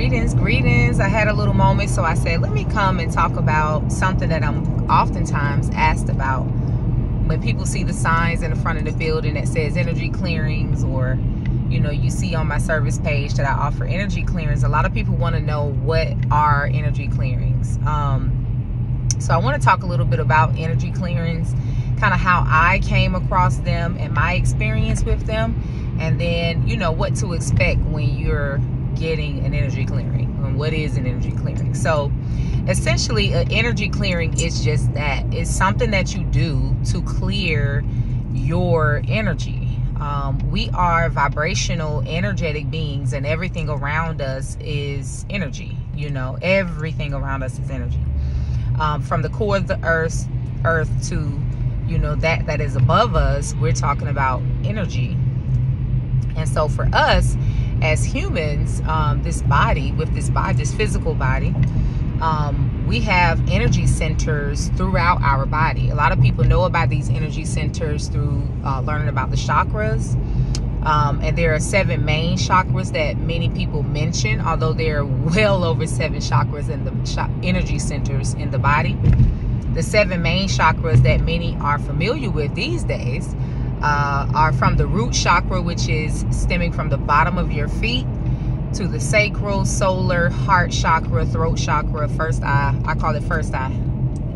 Greetings, greetings. I had a little moment, so I said, let me come and talk about something that I'm oftentimes asked about when people see the signs in the front of the building that says energy clearings or you know you see on my service page that I offer energy clearings a lot of people want to know what are energy clearings um, so I want to talk a little bit about energy clearings kind of how I came across them and my experience with them and then you know what to expect when you're getting an energy clearing and what is an energy clearing. So essentially an energy clearing is just that. It's something that you do to clear your energy. Um, we are vibrational energetic beings and everything around us is energy you know. Everything around us is energy. Um, from the core of the earth earth to you know that that is above us we're talking about energy. And so for us as humans, um, this body, with this body, this physical body, um, we have energy centers throughout our body. A lot of people know about these energy centers through uh, learning about the chakras. Um, and there are seven main chakras that many people mention, although there are well over seven chakras in the energy centers in the body. The seven main chakras that many are familiar with these days uh, are from the root chakra, which is stemming from the bottom of your feet to the sacral, solar, heart chakra, throat chakra, first eye. I call it first eye,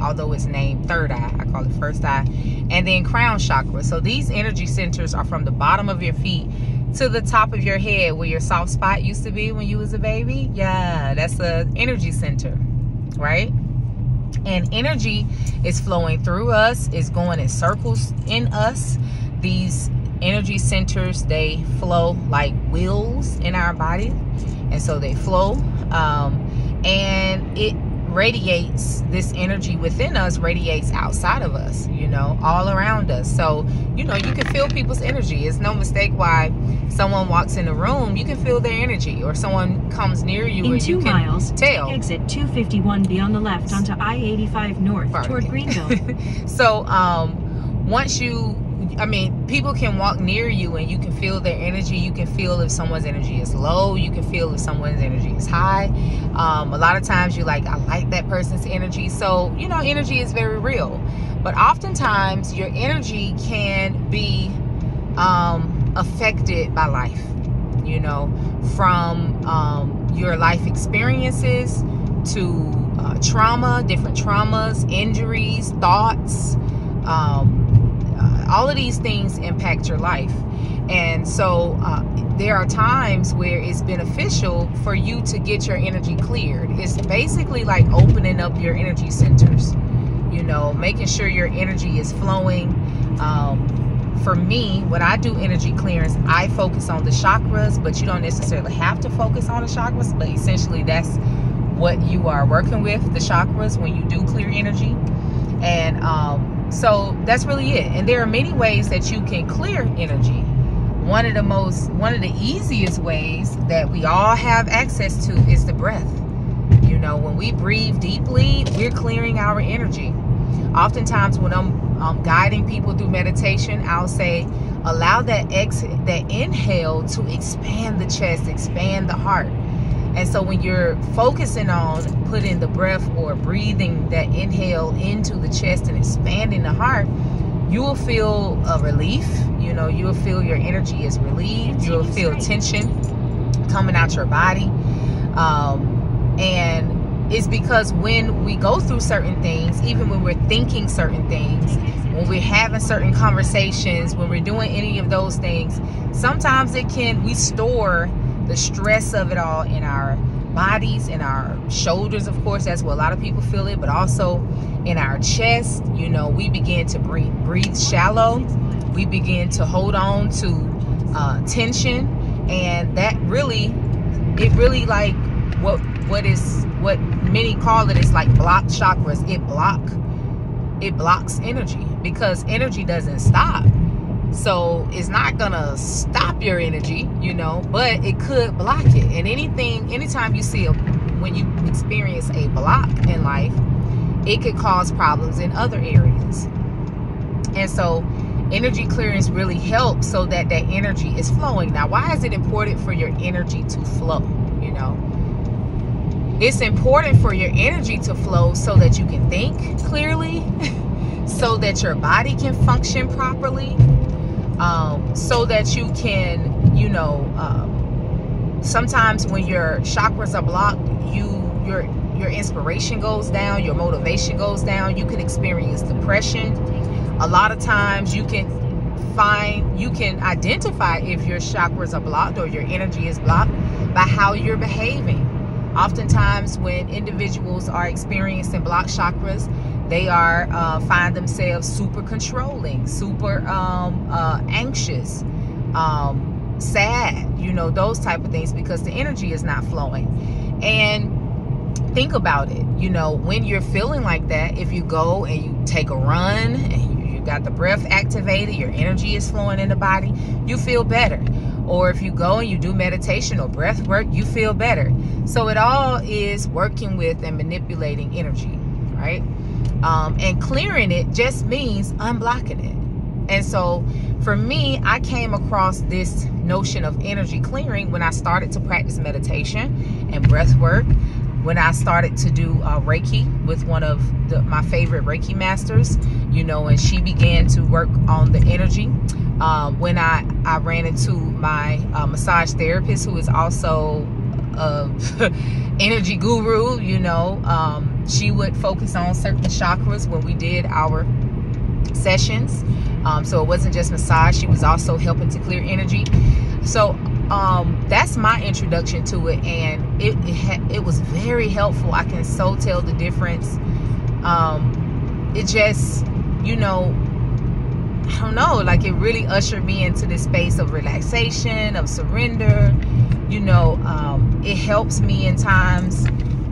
although it's named third eye. I call it first eye. And then crown chakra. So these energy centers are from the bottom of your feet to the top of your head where your soft spot used to be when you was a baby. Yeah, that's the energy center, right? And energy is flowing through us, is going in circles in us these energy centers they flow like wheels in our body and so they flow um, and it radiates this energy within us radiates outside of us you know all around us. So you know you can feel people's energy. It's no mistake why someone walks in a room you can feel their energy or someone comes near you in and two you can miles tell. exit 251 be on the left onto i-85 north Pardon toward greenville. So um once you I mean, people can walk near you and you can feel their energy. You can feel if someone's energy is low. You can feel if someone's energy is high. Um, a lot of times you're like, I like that person's energy. So, you know, energy is very real. But oftentimes your energy can be um, affected by life, you know, from um, your life experiences to uh, trauma, different traumas, injuries, thoughts. Um, all of these things impact your life. And so uh, there are times where it's beneficial for you to get your energy cleared. It's basically like opening up your energy centers you know making sure your energy is flowing. Um, for me when i do energy clearance i focus on the chakras but you don't necessarily have to focus on the chakras but essentially that's what you are working with the chakras when you do clear energy. And um, so that's really it. And there are many ways that you can clear energy. One of the most one of the easiest ways that we all have access to is the breath. You know when we breathe deeply we're clearing our energy. Oftentimes when i'm, guiding people through meditation i'll say allow that exit that inhale to expand the chest expand the heart and so when you're focusing on putting the breath or breathing that inhale into the chest and expanding the heart, you will feel a relief. You know, you will feel your energy is relieved. You will feel tension coming out your body. Um, and it's because when we go through certain things, even when we're thinking certain things, when we're having certain conversations, when we're doing any of those things, sometimes it can, we store the stress of it all in our bodies, in our shoulders, of course, that's where a lot of people feel it, but also in our chest. You know, we begin to breathe, breathe shallow. We begin to hold on to uh, tension, and that really, it really like what what is what many call it is like blocked chakras. It block it blocks energy because energy doesn't stop so it's not gonna stop your energy, you know, but it could block it. And anything, anytime you see a, when you experience a block in life, it could cause problems in other areas. And so energy clearance really helps so that that energy is flowing. Now, why is it important for your energy to flow? You know, it's important for your energy to flow so that you can think clearly, so that your body can function properly, um, so that you can, you know, um, sometimes when your chakras are blocked, you your your inspiration goes down, your motivation goes down. You can experience depression. A lot of times, you can find you can identify if your chakras are blocked or your energy is blocked by how you're behaving Oftentimes, when individuals are experiencing blocked chakras, they are uh, find themselves super controlling, super um, uh, anxious, um, sad, you know, those type of things because the energy is not flowing. And think about it, you know, when you're feeling like that, if you go and you take a run and you, you got the breath activated, your energy is flowing in the body, you feel better or if you go and you do meditation or breath work, you feel better. So it all is working with and manipulating energy, right? Um, and clearing it just means unblocking it. And so for me, I came across this notion of energy clearing when I started to practice meditation and breath work. When I started to do uh, Reiki with one of the, my favorite Reiki masters, you know, and she began to work on the energy um, when I, I ran into my uh, massage therapist who is also a energy guru you know um, she would focus on certain chakras when we did our sessions. Um, so it wasn't just massage she was also helping to clear energy. So um, that's my introduction to it and it, it, it was very helpful. I can so tell the difference. Um, it just you know I don't know, like it really ushered me into this space of relaxation, of surrender. You know, um, it helps me in times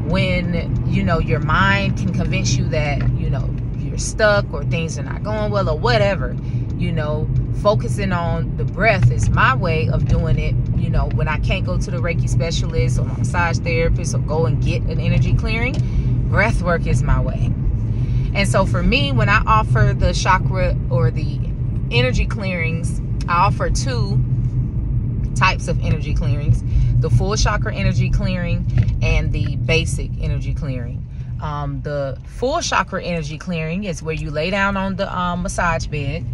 when, you know, your mind can convince you that, you know, you're stuck or things are not going well or whatever. You know, focusing on the breath is my way of doing it. You know, when I can't go to the Reiki specialist or massage therapist or go and get an energy clearing, breath work is my way. And so for me, when I offer the chakra or the energy clearings, I offer two types of energy clearings the full chakra energy clearing and the basic energy clearing. Um, the full chakra energy clearing is where you lay down on the um, massage bed,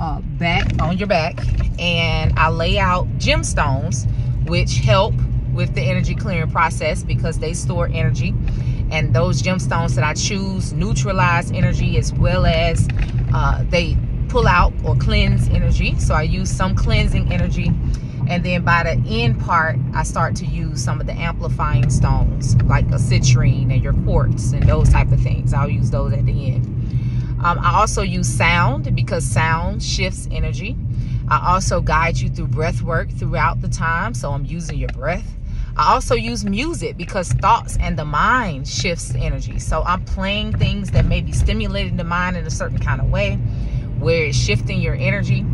uh, back on your back, and I lay out gemstones, which help with the energy clearing process because they store energy. And those gemstones that I choose neutralize energy as well as uh, they pull out or cleanse energy. So I use some cleansing energy. And then by the end part, I start to use some of the amplifying stones, like a citrine and your quartz and those type of things. I'll use those at the end. Um, I also use sound because sound shifts energy. I also guide you through breath work throughout the time. So I'm using your breath. I also use music because thoughts and the mind shifts energy. So I'm playing things that may be stimulating the mind in a certain kind of way where it's shifting your energy.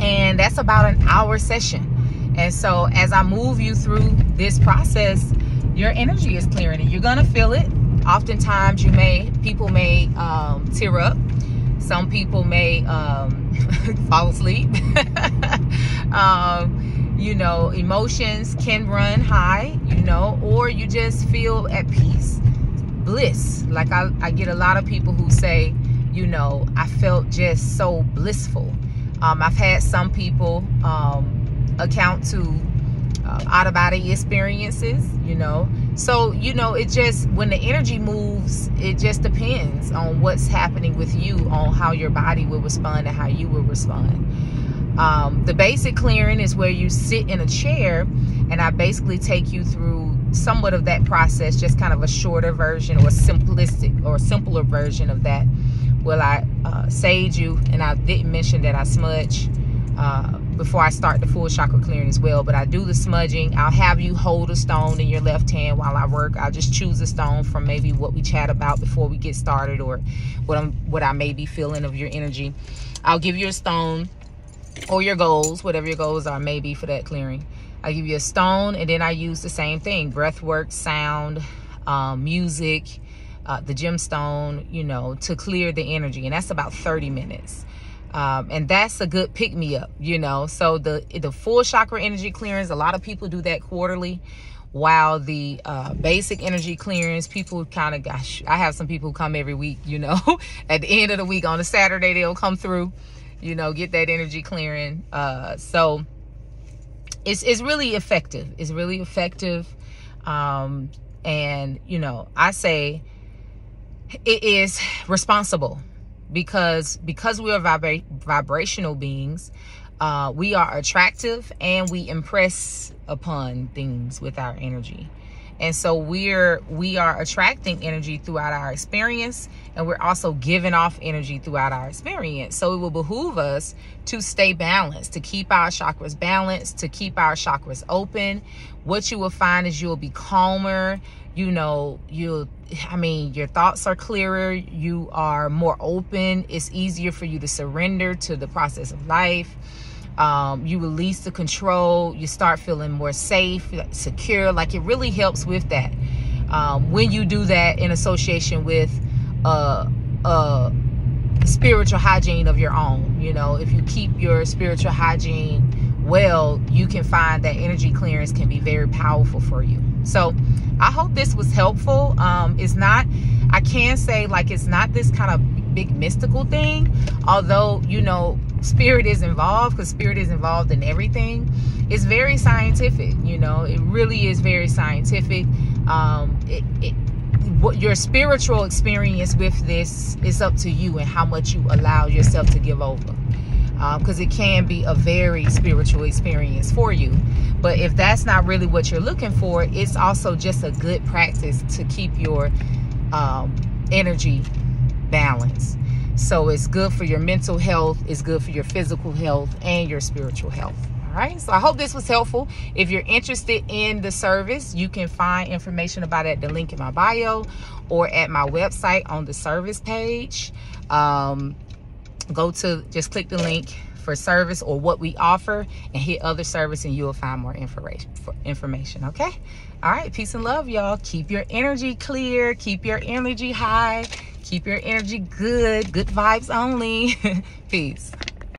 And that's about an hour session. And so as I move you through this process, your energy is clearing and you're gonna feel it. Oftentimes you may, people may um, tear up. Some people may um, fall asleep. um, you know, emotions can run high, you know, or you just feel at peace, bliss. Like I, I get a lot of people who say, you know, I felt just so blissful. Um, I've had some people um, account to uh, out of body experiences, you know. So, you know, it just, when the energy moves, it just depends on what's happening with you, on how your body will respond and how you will respond. Um, the basic clearing is where you sit in a chair and I basically take you through somewhat of that process, just kind of a shorter version or simplistic or simpler version of that will I uh, sage you? And I didn't mention that I smudge uh, before I start the full chakra clearing as well but I do the smudging. I'll have you hold a stone in your left hand while I work. I'll just choose a stone from maybe what we chat about before we get started or what I'm what I may be feeling of your energy. I'll give you a stone or your goals whatever your goals are maybe for that clearing. I give you a stone and then I use the same thing breath work sound um, music uh, the gemstone, you know, to clear the energy. And that's about 30 minutes. Um, and that's a good pick me up, you know. So the the full chakra energy clearance, a lot of people do that quarterly. while the uh, basic energy clearance people kind of gosh i have some people come every week you know at the end of the week on a saturday they'll come through you know get that energy clearing uh, so it's, it's really effective it's really effective um, and you know i say it is responsible because because we are vibra- vibrational beings uh, we are attractive and we impress upon things with our energy. And so we're we are attracting energy throughout our experience and we're also giving off energy throughout our experience. So it will behoove us to stay balanced to keep our chakras balanced to keep our chakras open. What you will find is you'll be calmer you know you'll i mean your thoughts are clearer you are more open it's easier for you to surrender to the process of life. Um, you release the control you start feeling more safe secure like it really helps with that. Um, when you do that in association with a, a spiritual hygiene of your own you know if you keep your spiritual hygiene well you can find that energy clearance can be very powerful for you. So i hope this was helpful. Um, it's not i can say like it's not this kind of big mystical thing although you know spirit is involved because spirit is involved in everything. It's very scientific you know it really is very scientific. Um it, it what your spiritual experience with this is up to you and how much you allow yourself to give over because um, it can be a very spiritual experience for you but if that's not really what you're looking for it's also just a good practice to keep your um, energy balanced so it's good for your mental health, it's good for your physical health, and your spiritual health. All right. So I hope this was helpful. If you're interested in the service, you can find information about it at the link in my bio or at my website on the service page. Um, go to just click the link for service or what we offer and hit other service and you'll find more information information okay all right peace and love y'all keep your energy clear keep your energy high Keep your energy good. Good vibes only. Peace.